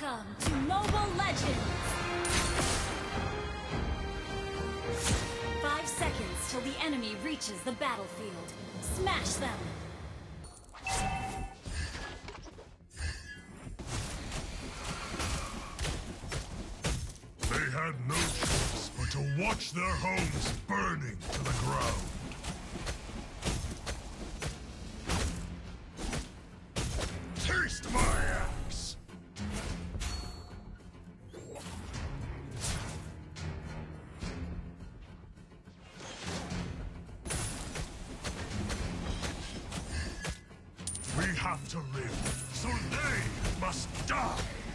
Welcome to Mobile Legends! Five seconds till the enemy reaches the battlefield. Smash them! They had no choice but to watch their homes burning to the ground. Have to live, so they must die!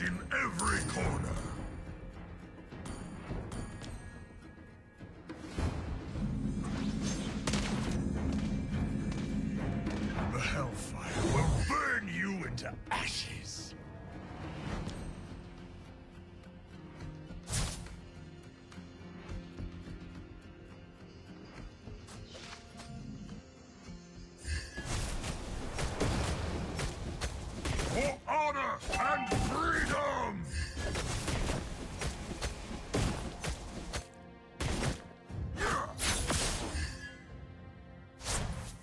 In every corner. The hellfire will burn you into ashes.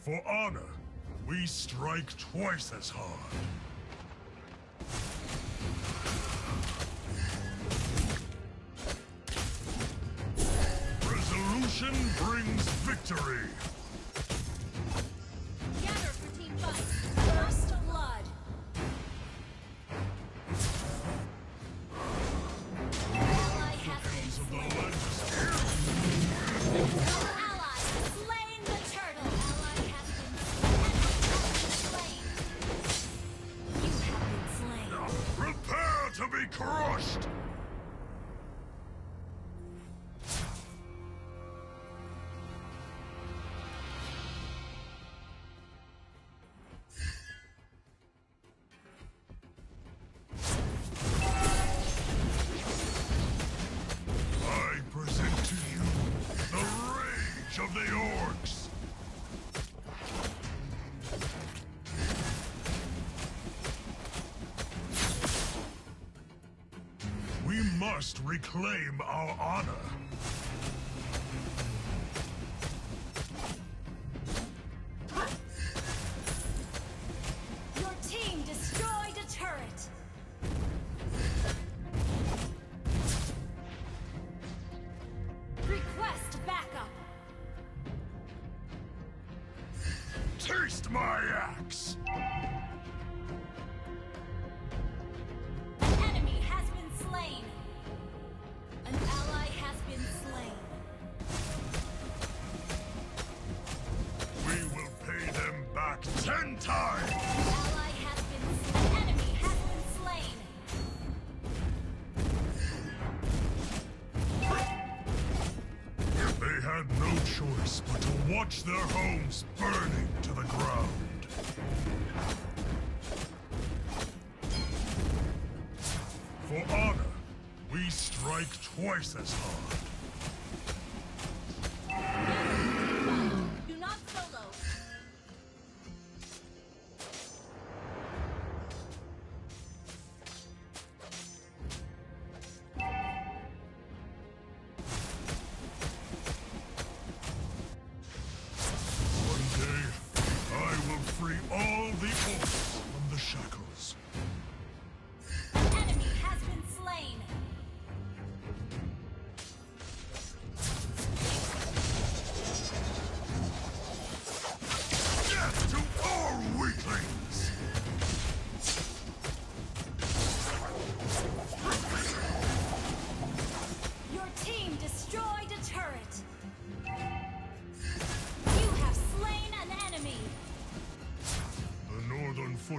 For honor, we strike twice as hard. Resolution brings victory. Crushed! Must reclaim our honor. For honor, we strike twice as hard.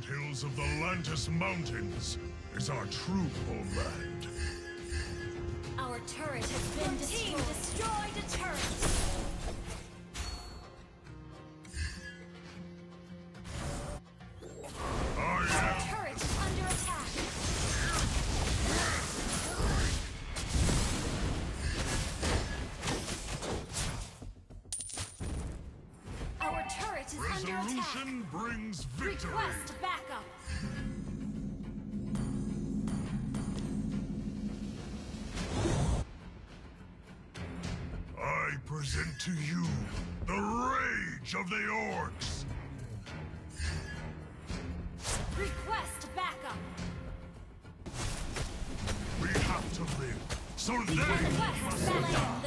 Foothills of the Lantis Mountains is our true homeland. Our turret has been destroyed. Team destroyed a turret. I Our turret is under attack. Our turret is under attack. Resolution brings victory. Request present to you the rage of the orcs. Request backup. We have to live, so they must die.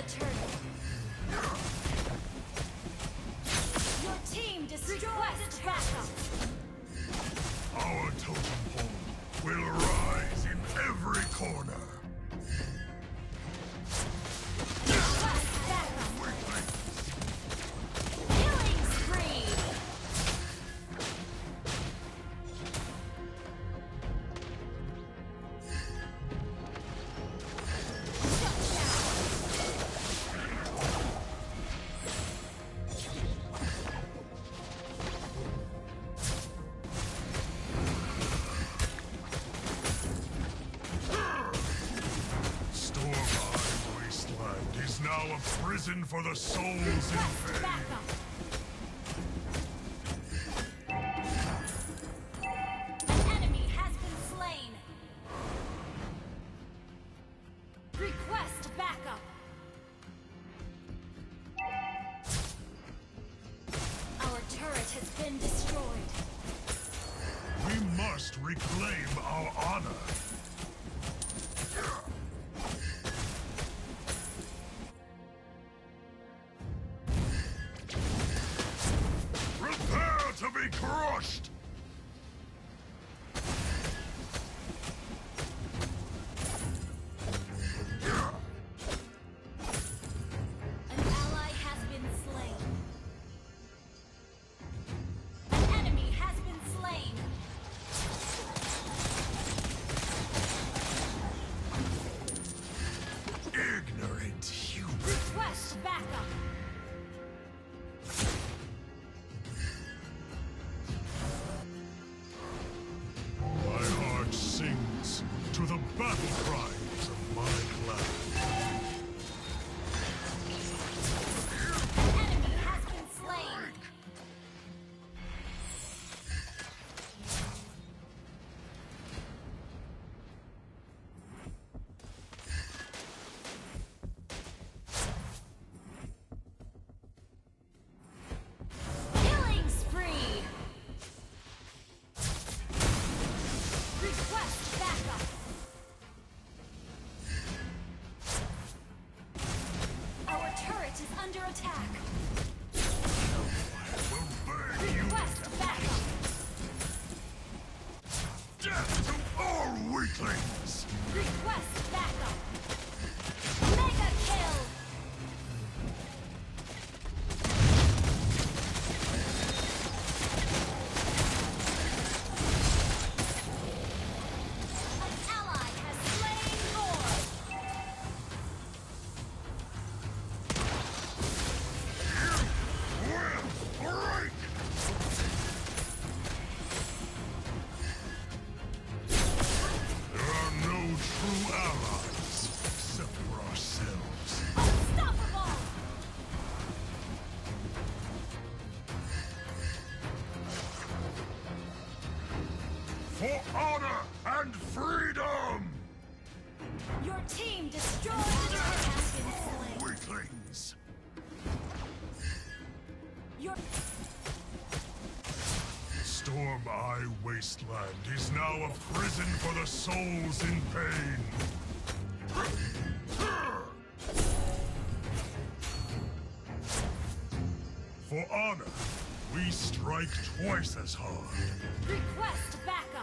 A prison for the souls in vain. An enemy has been slain. Request pain. backup. An enemy souls in pain. For honor, we strike twice as hard. request backup.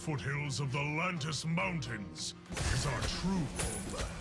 Foothills of the Lantis Mountains is our true homeland.